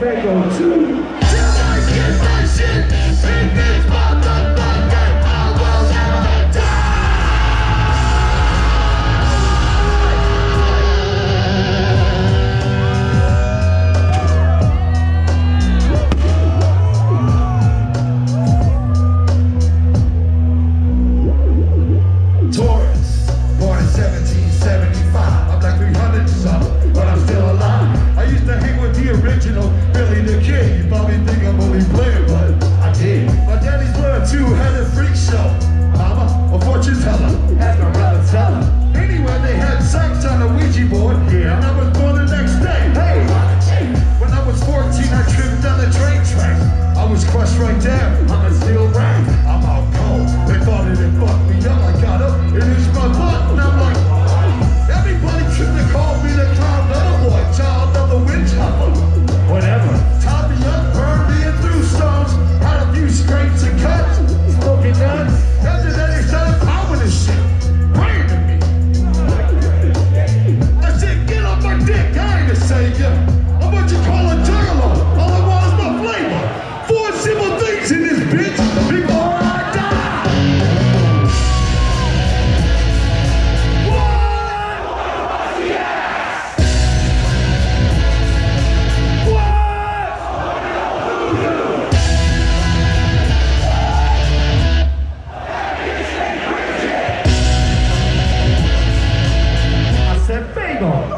Back on two. Billy the kid. You probably think I'm only playing, but I did. My daddy's blood too. Diego.